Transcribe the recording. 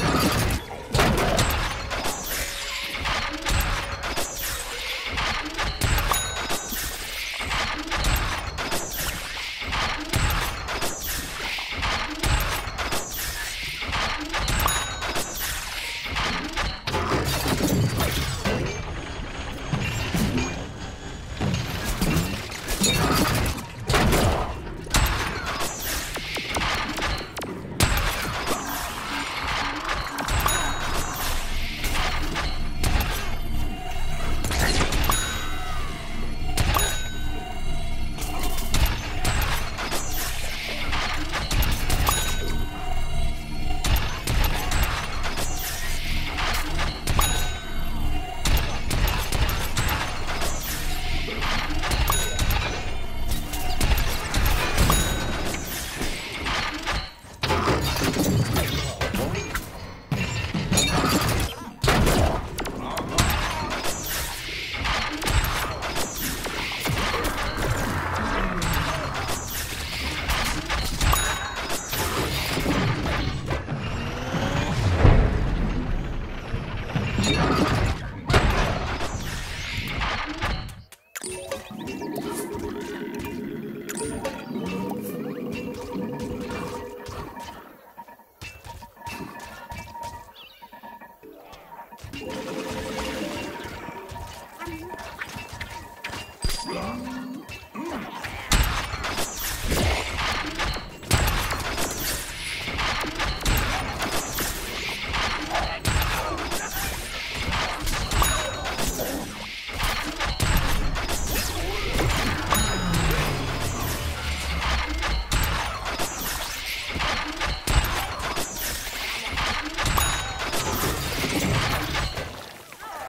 あ! You